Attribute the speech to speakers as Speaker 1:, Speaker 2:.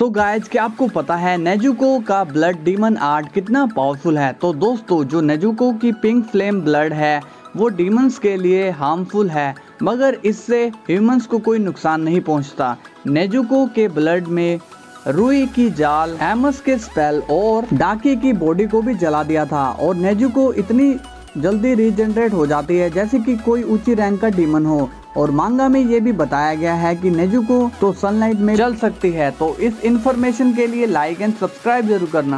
Speaker 1: तो गाइज़ क्या आपको पता है नेजुको का ब्लड डीमन आर्ट कितना पावरफुल है? तो दोस्तों, जो नेजुको की पिंक फ्लेम ब्लड है, वो डीमंस के लिए हार्मफुल है, मगर इससे ह्यूमंस को कोई नुकसान नहीं पहुँचता। नेजुको के ब्लड में रुई की जाल एमस के स्पेल और डाकी की बॉडी को भी जला दिया था और नेजुको इतनी जल्दी रीजनरेट हो जाती है, जैसे कि कोई ऊँची रैंक का डीमन हो। और मांगा में ये भी बताया गया है कि नेजुको तो सनलाइट में चल सकती है तो इस इंफॉर्मेशन के लिए लाइक एंड सब्सक्राइब ज़रूर करना।